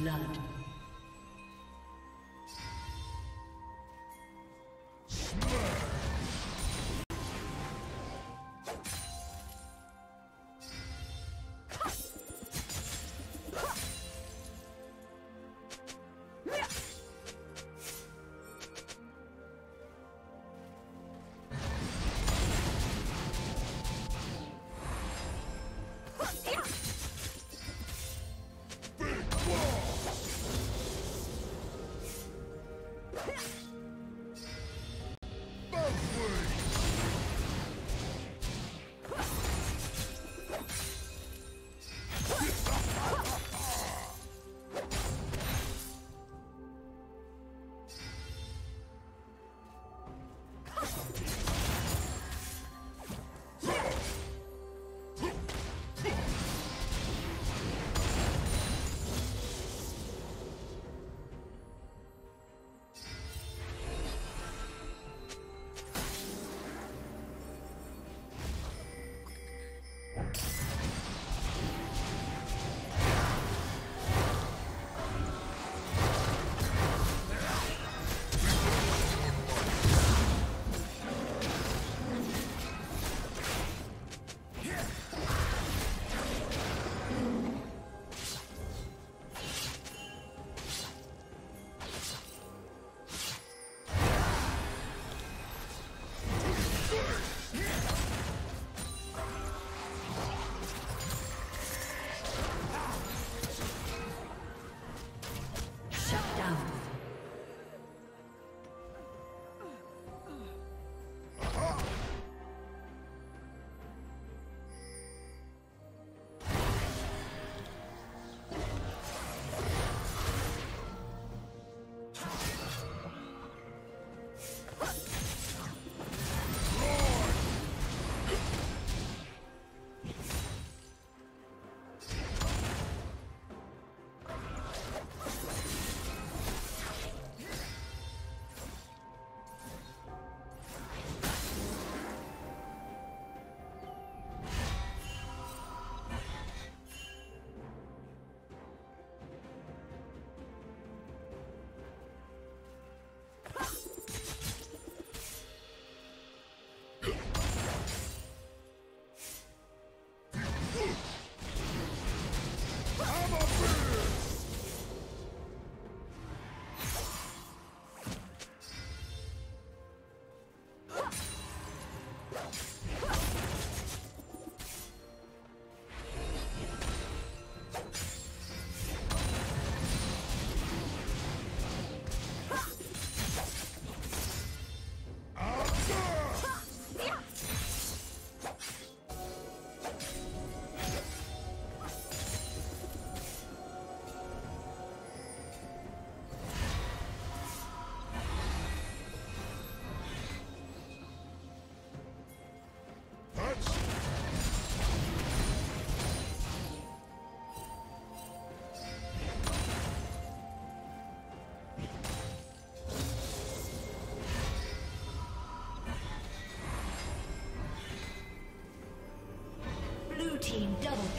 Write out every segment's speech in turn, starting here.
blood.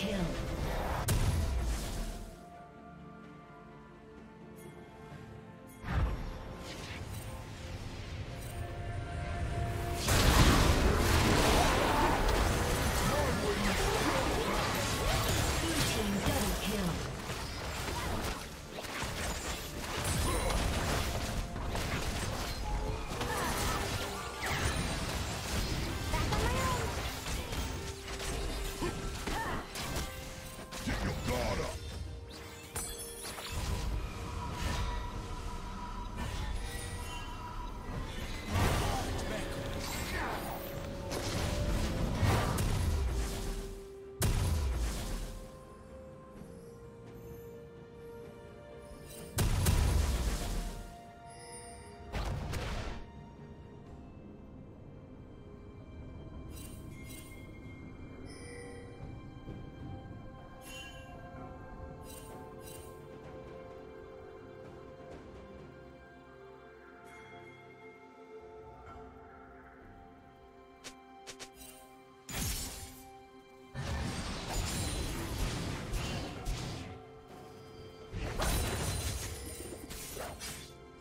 kill.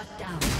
Shut down.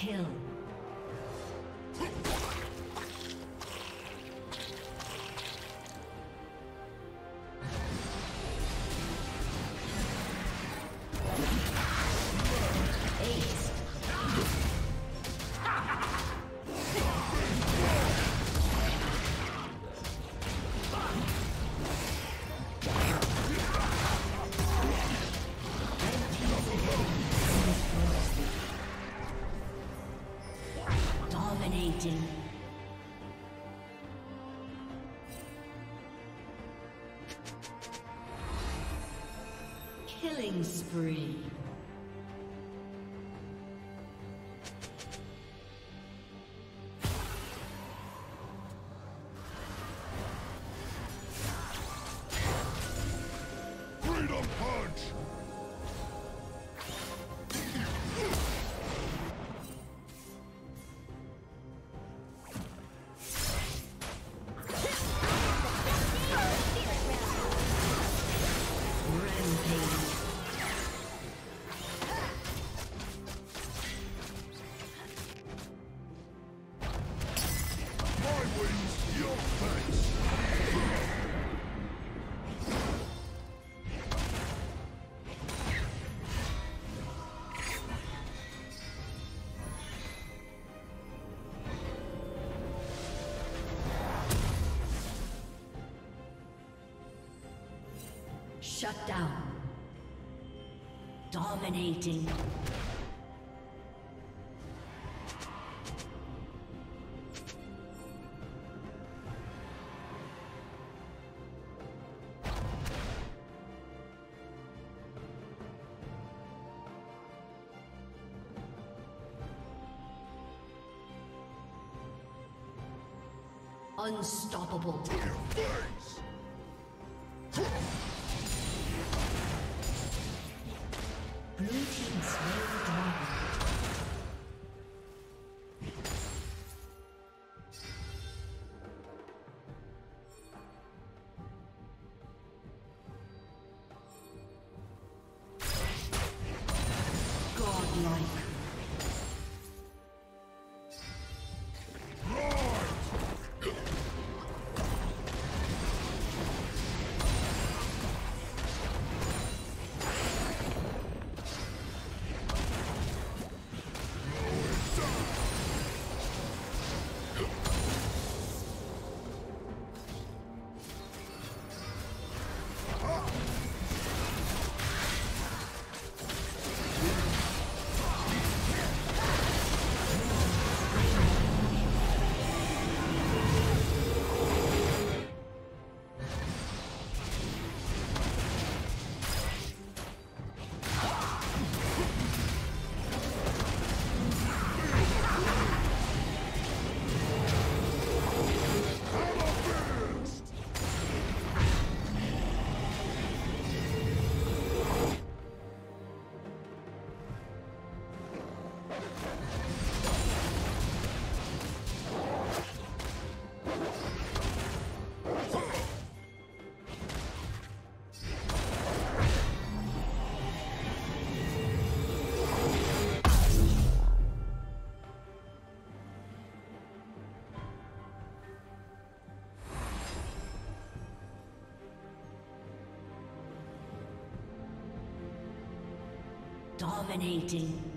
Kill. Spree. Shut down. Dominating. Unstoppable. To your! slain. Dominating.